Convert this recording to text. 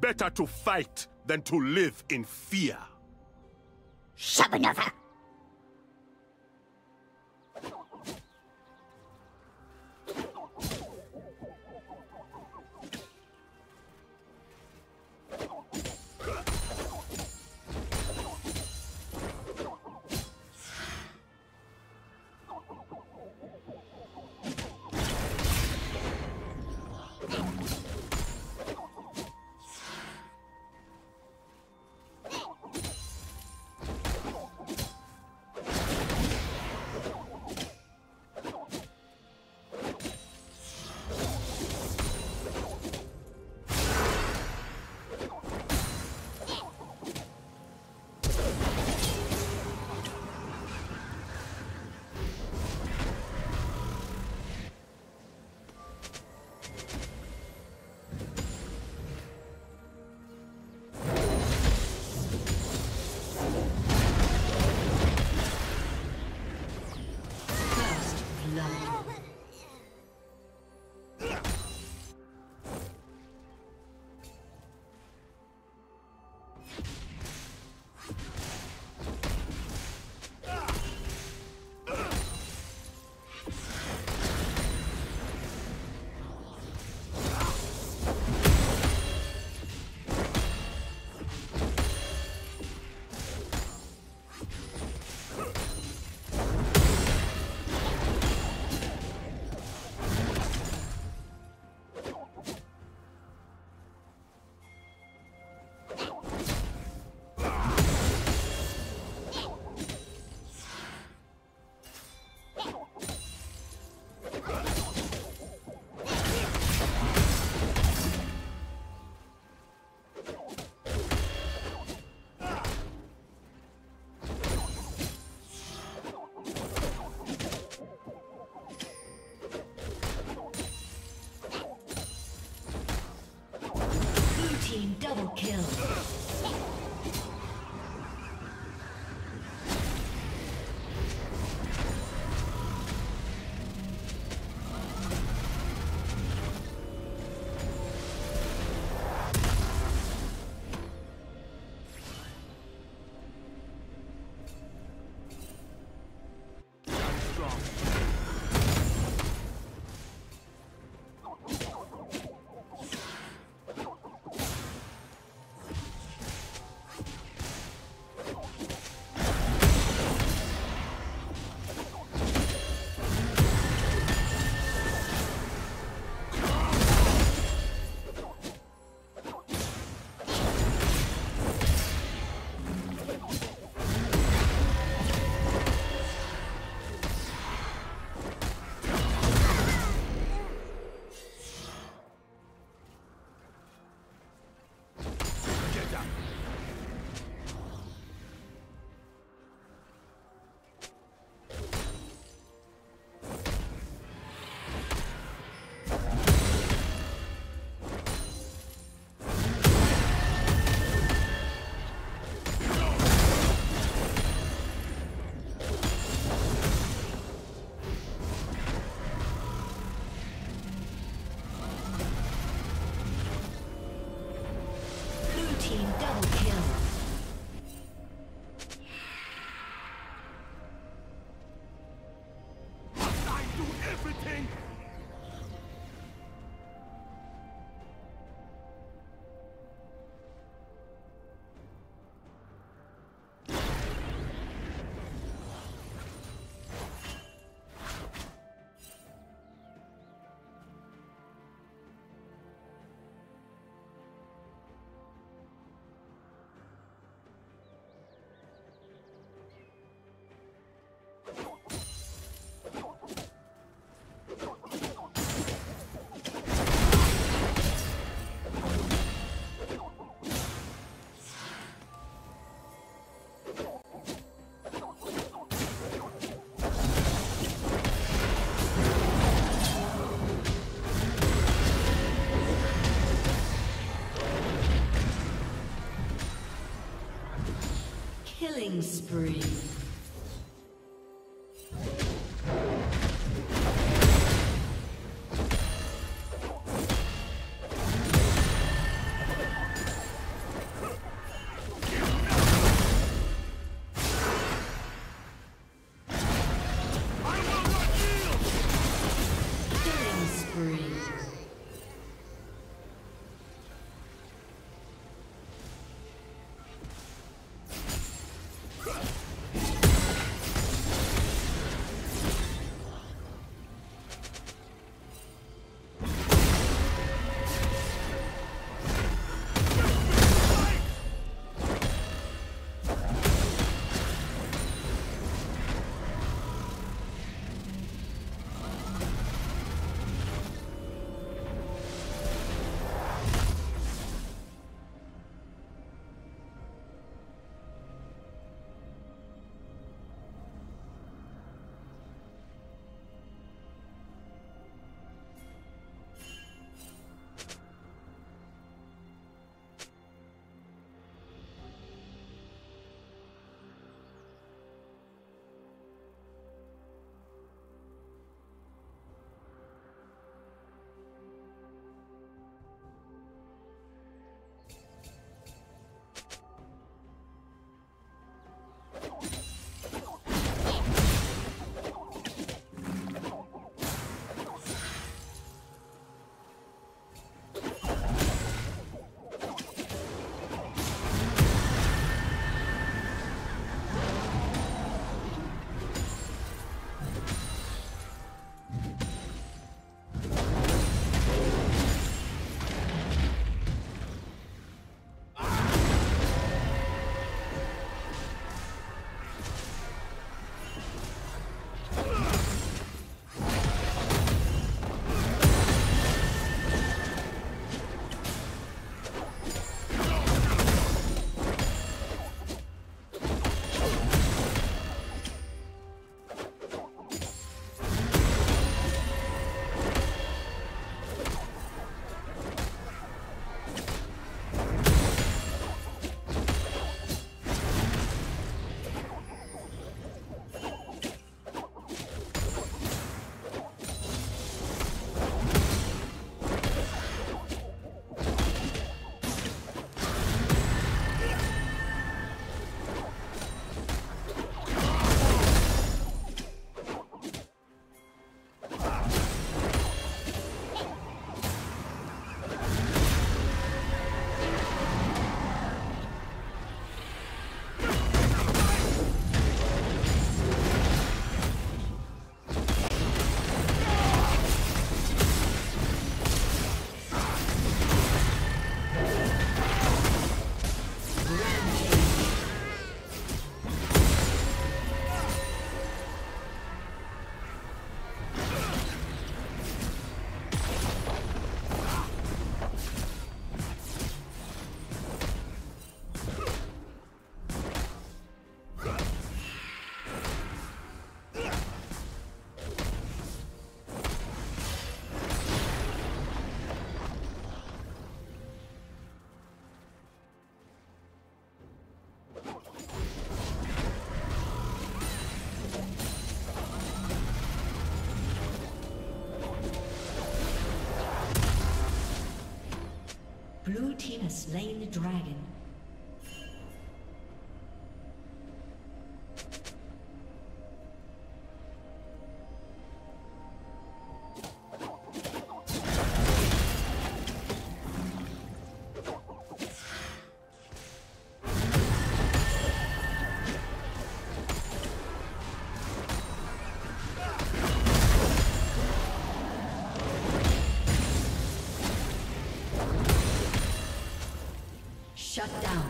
Better to fight than to live in fear. Shabanova! kill. Killing spree. Slain the dragon. Down.